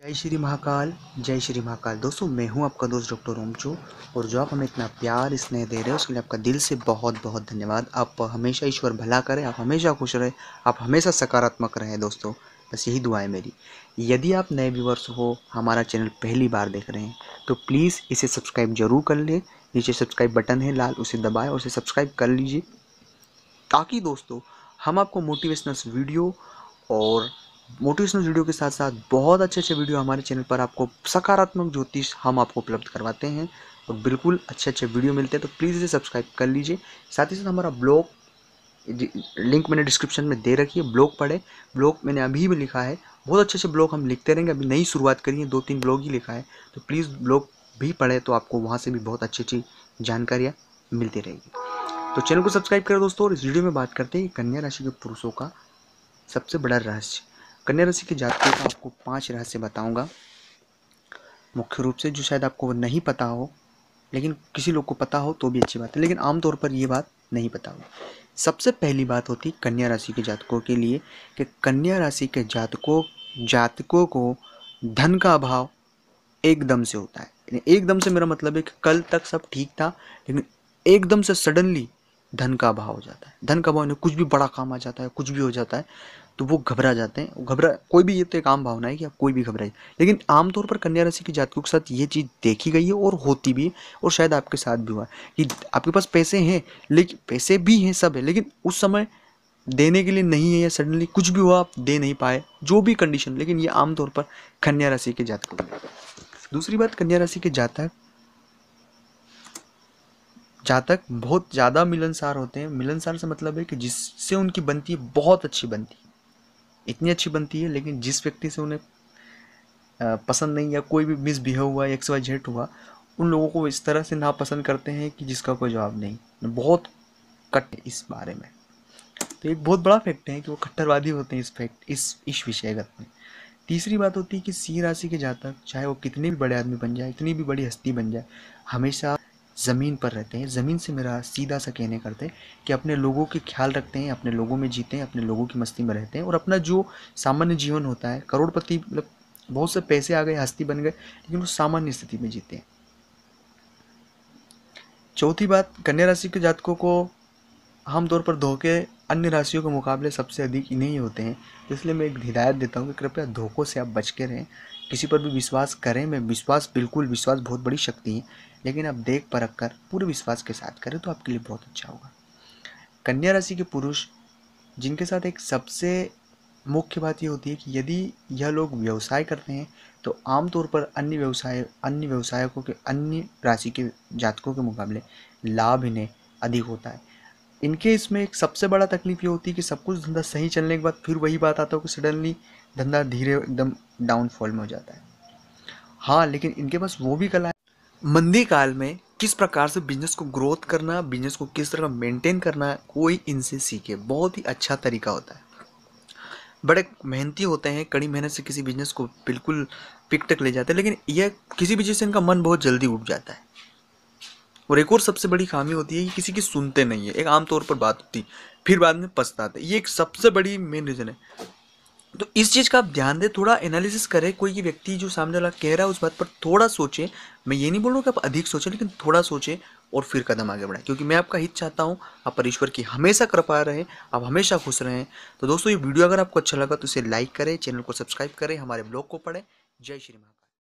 जय श्री महाकाल, जय श्री महाकाल। दोस्तों, मैं हूँ आपका दोस्त डॉक्टर रोमचो और जो आप हमें इतना प्यार, स्नेह दे रहे हो, उसके लिए आपका दिल से बहुत बहुत धन्यवाद। आप हमेशा ईश्वर भला करें, आप हमेशा खुश रहें, आप हमेशा सकारात्मक रहें दोस्तों। बस यही दुआ है मेरी। यदि आप नए व्यूवर्स हो, हमारा चैनल पहली बार देख रहे हैं तो प्लीज़ इसे सब्सक्राइब ज़रूर कर लें। नीचे सब्सक्राइब बटन है, लाल उसे दबाएँ और उसे सब्सक्राइब कर लीजिए, ताकि दोस्तों, हम आपको मोटिवेशनल वीडियो और मोटिवेशनल वीडियो के साथ साथ बहुत अच्छे अच्छे वीडियो हमारे चैनल पर आपको सकारात्मक ज्योतिष हम आपको उपलब्ध करवाते हैं और बिल्कुल अच्छे अच्छे वीडियो मिलते हैं तो प्लीज़ इसे सब्सक्राइब कर लीजिए। साथ ही साथ हमारा ब्लॉग लिंक मैंने डिस्क्रिप्शन में दे रखी है ब्लॉग पढ़े। ब्लॉग मैंने अभी भी लिखा है। बहुत अच्छे अच्छे ब्लॉग हम लिखते रहेंगे। अभी नई शुरुआत करी है दो तीन ब्लॉग ही लिखा है। तो प्लीज़ ब्लॉग भी पढ़े तो आपको वहाँ से भी बहुत अच्छी अच्छी जानकारियाँ मिलती रहेगी। तो चैनल को सब्सक्राइब करें दोस्तों और इस वीडियो में बात करते हैं कन्या राशि के पुरुषों का सबसे बड़ा रहस्य। कन्या राशि के जातकों का आपको पाँच रहस्य बताऊँगा। मुख्य रूप से जो शायद आपको नहीं पता हो, लेकिन किसी लोग को पता हो तो भी अच्छी बात है, लेकिन आमतौर पर ये बात नहीं पता हो। सबसे पहली बात होती कन्या राशि के जातकों के लिए कि कन्या राशि के जातकों जातकों को धन का अभाव एकदम से होता है। एकदम से मेरा मतलब है कि कल तक सब ठीक था, लेकिन एकदम से सडनली धन का अभाव हो जाता है। धन का अभाव कुछ भी बड़ा काम आ जाता है, कुछ भी हो जाता है तो वो घबरा जाते हैं। घबरा, कोई भी ये तो एक आम भावना है कि आप कोई भी घबराए। लेकिन आमतौर पर कन्या राशि के जातकों के साथ ये चीज़ देखी गई है और होती भी है और शायद आपके साथ भी हुआ है कि आपके पास पैसे हैं, लेकिन पैसे भी हैं सब है, लेकिन उस समय देने के लिए नहीं है या सडनली कुछ भी हुआ, आप दे नहीं पाए, जो भी कंडीशन लेकिन ये आमतौर पर कन्या राशि के जातकों दूसरी बात, कन्या राशि के जातक जातक बहुत ज़्यादा मिलनसार होते हैं, मिलनसार से मतलब है कि जिससे उनकी बनती है, बहुत अच्छी बनती है। इतनी अच्छी बनती है, लेकिन जिस व्यक्ति से उन्हें पसंद नहीं या कोई भी मिसबिहेव हुआ एक्स वाई जेट हुआ, उन लोगों को इस तरह से नापसंद करते हैं कि जिसका कोई जवाब नहीं। बहुत कट इस बारे में। तो एक बहुत बड़ा फैक्ट है कि वो कट्टरवादी होते हैं इस फैक्ट इस इस विषयगत में। तीसरी बात होती है कि सी राशि के जातक, चाहे वो कितने भी बड़े आदमी बन जाए, इतनी भी बड़ी हस्ती बन जाए, हमेशा ज़मीन पर रहते हैं। ज़मीन से मेरा सीधा सा कहने करते हैं कि अपने लोगों के ख्याल रखते हैं, अपने लोगों में जीते हैं, अपने लोगों की मस्ती में रहते हैं और अपना जो सामान्य जीवन होता है, करोड़पति मतलब बहुत से पैसे आ गए, हस्ती बन गए, लेकिन वो सामान्य स्थिति में जीते हैं। चौथी बात, कन्या राशि के जातकों को आमतौर पर धोखे अन्य राशियों के मुकाबले सबसे अधिक इन्हें ही होते हैं। तो इसलिए मैं एक हिदायत देता हूँ कि कृपया धोखों से आप बच के रहें। किसी पर भी विश्वास करें, मैं विश्वास, बिल्कुल विश्वास बहुत बड़ी शक्ति है। लेकिन आप देख परख कर, पूरे विश्वास के साथ करें तो आपके लिए बहुत अच्छा होगा। कन्या राशि के पुरुष, जिनके साथ एक सबसे मुख्य बात ये होती है कि यदि यह लोग व्यवसाय करते हैं तो आमतौर पर अन्य व्यवसाय, अन्य व्यवसायकों के, अन्य राशि के जातकों के मुकाबले लाभ इन्हें अधिक होता है। इनके इसमें एक सबसे बड़ा तकलीफ़ ये होती है कि सब कुछ धंधा सही चलने के बाद फिर वही बात आता है कि सडनली धंधा धीरे एकदम डाउनफॉल में हो जाता है। हाँ लेकिन इनके पास वो भी कला है। मंदी काल में किस प्रकार से बिज़नेस को ग्रोथ करना बिज़नेस को किस तरह मेंटेन करना, कोई इनसे सीखे। बहुत ही अच्छा तरीका होता है। बड़े मेहनती होते हैं, कड़ी मेहनत से किसी बिज़नेस को बिल्कुल पिक तक ले जाते हैं, लेकिन यह किसी भी चीज़ से इनका मन बहुत जल्दी उठ जाता है। और एक और सबसे बड़ी खामी होती है कि किसी की सुनते नहीं है। एक आमतौर पर बात होती, फिर बाद में पछताते। ये एक सबसे बड़ी मेन रीज़न है। तो इस चीज़ का आप ध्यान दें, थोड़ा एनालिसिस करें। कोई भी व्यक्ति जो सामने वाला कह रहा है, उस बात पर थोड़ा सोचें। मैं ये नहीं बोल रहा हूँ कि आप अधिक सोचें, लेकिन थोड़ा सोचें और फिर कदम आगे बढ़ाएँ। क्योंकि मैं आपका हित चाहता हूँ। आप पर ईश्वर की हमेशा कृपा रहें। आप हमेशा खुश रहें। तो दोस्तों, ये वीडियो अगर आपको अच्छा लगा तो इसे लाइक करें, चैनल को सब्सक्राइब करें, हमारे ब्लॉग को पढ़ें। जय श्री महाकाल।